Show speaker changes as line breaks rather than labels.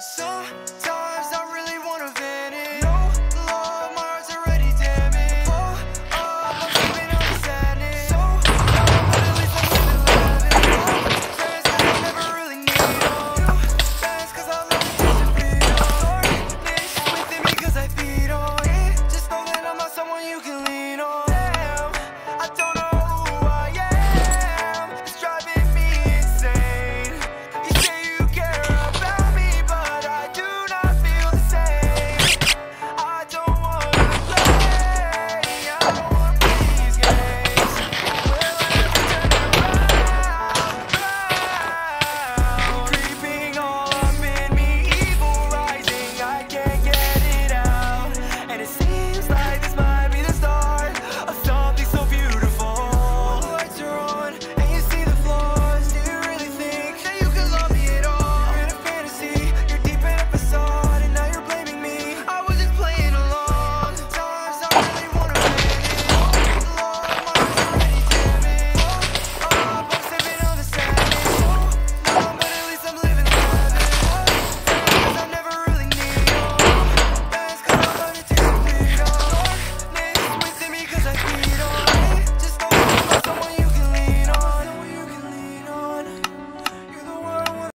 So